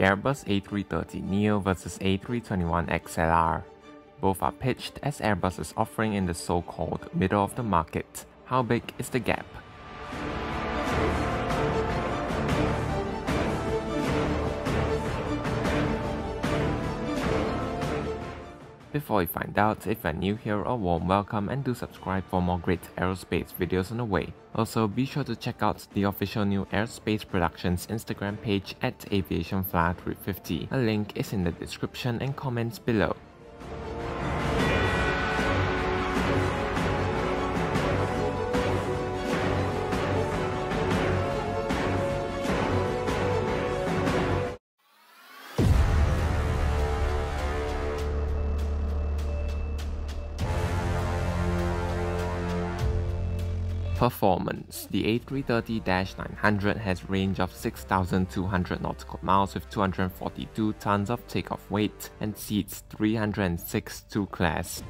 Airbus A330neo versus A321XLR. Both are pitched as Airbus's offering in the so-called middle of the market. How big is the gap? Before we find out, if you're new here, a warm welcome and do subscribe for more great aerospace videos on the way. Also, be sure to check out the official new Aerospace Productions Instagram page at AviationFlyer350. A link is in the description and comments below. Performance The A330-900 has range of 6,200 nautical miles with 242 tons of takeoff weight and seats 306 to class.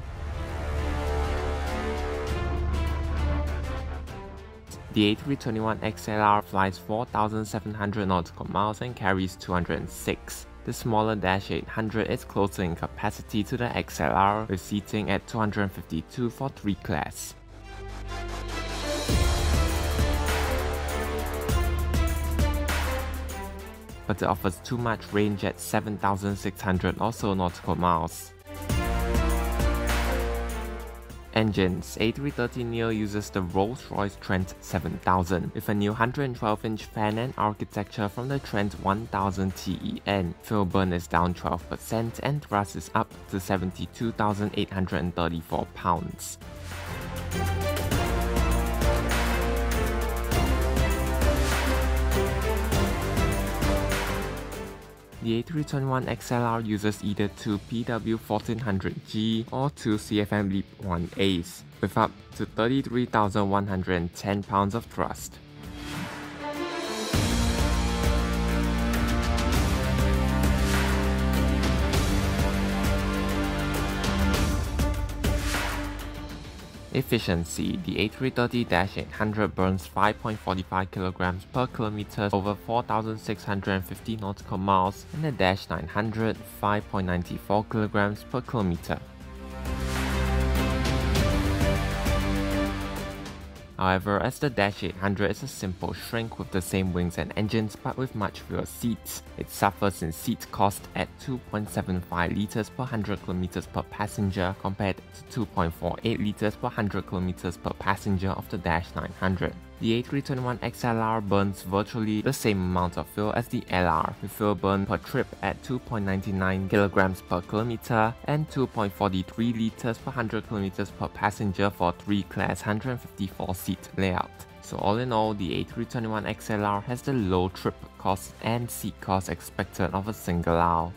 The A321XLR flies 4,700 nautical miles and carries 206. The smaller Dash 800 is closer in capacity to the XLR with seating at 252 for 3 class. But it offers too much range at 7,600 or so nautical miles. Engines A330neo uses the Rolls-Royce Trent 7000 with a new 112-inch fan and architecture from the Trent 1000 TEN. Fuel burn is down 12% and thrust is up to 72,834 pounds. The A321XLR uses either two PW1100G or two CFM LEAP 1As, with up to 33,110 pounds of thrust. Efficiency The A330-800 burns 5.45 kilograms per kilometer over 4,650 nautical miles and the Dash 900 5.94 kilograms per kilometer. However, as the Dash 800 is a simple shrink with the same wings and engines but with much fewer seats, it suffers in seat cost at 2.75 liters per 100 kilometers per passenger compared to 2.48 liters per 100 kilometers per passenger of the Dash 900. The A321XLR burns virtually the same amount of fuel as the LR, with fuel burn per trip at 2.99 kg per kilometer and 2.43 liters per 100 km per passenger for 3 class 154 seat layout. So all in all, the A321XLR has the low trip cost and seat cost expected of a single aisle.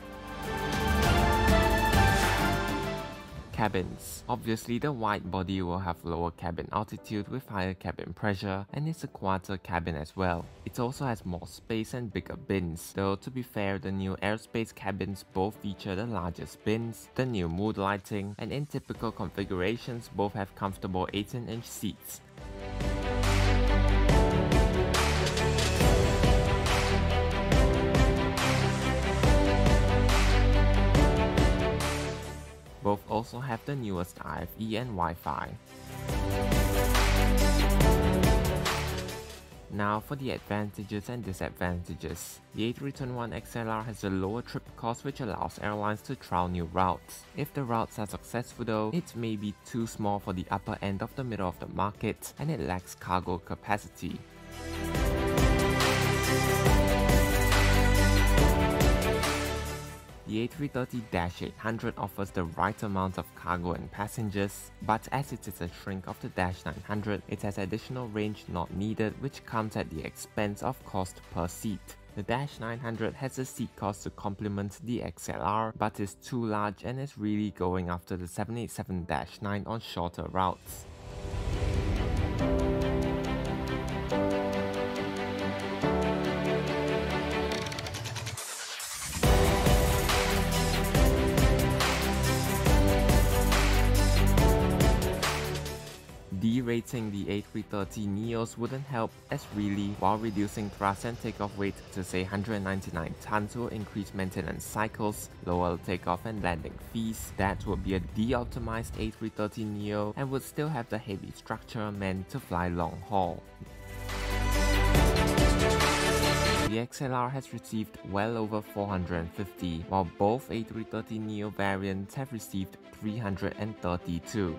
Cabins. Obviously, the wide body will have lower cabin altitude with higher cabin pressure and it's a quarter cabin as well. It also has more space and bigger bins, though to be fair, the new Airspace cabins both feature the largest bins, the new mood lighting, and in typical configurations both have comfortable 18-inch seats. Also have the newest IFE and Wi-Fi. Now for the advantages and disadvantages. The A321XLR has a lower trip cost which allows airlines to trial new routes. If the routes are successful though, it may be too small for the upper end of the middle of the market and it lacks cargo capacity. The A330-800 offers the right amount of cargo and passengers, but as it is a shrink of the Dash 900, it has additional range not needed which comes at the expense of cost per seat. The Dash 900 has a seat cost to complement the XLR, but is too large and is really going after the 787-9 on shorter routes. Re-rating the A330neos wouldn't help as really, while reducing thrust and takeoff weight to say 199 tons will increase maintenance cycles, lower takeoff and landing fees, that would be a de-optimized A330neo and would still have the heavy structure meant to fly long haul. The XLR has received well over 450, while both A330neo variants have received 332.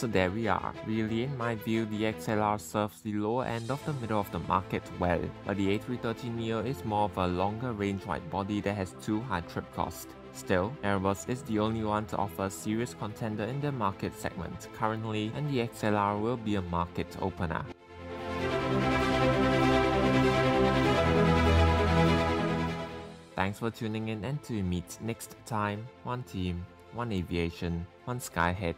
So there we are. Really, in my view, the XLR serves the lower end of the middle of the market well, but the A330neo is more of a longer range wide body that has too high trip cost. Still, Airbus is the only one to offer a serious contender in the market segment currently, and the XLR will be a market opener. Thanks for tuning in and to meet next time. One team, one aviation, one skyhead.